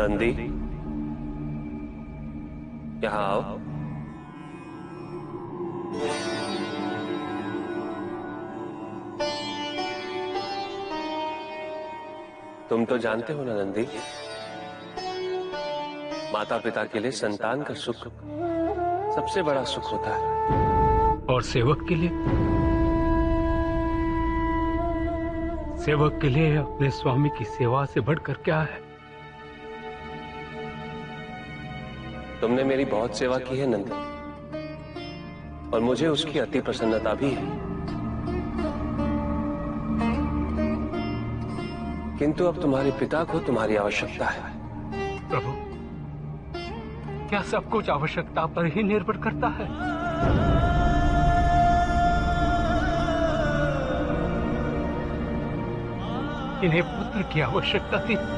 नंदी। यहाँ आओ। तुम तो जानते हो ना नंदी माता पिता के लिए संतान का सुख सबसे बड़ा सुख होता है। और सेवक के लिए? सेवक के लिए अपने स्वामी की सेवा से बढ़कर क्या है? तुमने मेरी बहुत सेवा की है नंदी और मुझे उसकी अति प्रसन्नता भी है। किंतु अब तुम्हारे पिता को तुम्हारी आवश्यकता है। प्रभु, क्या सब कुछ आवश्यकता पर ही निर्भर करता है? इन्हें पुत्र की आवश्यकता थी।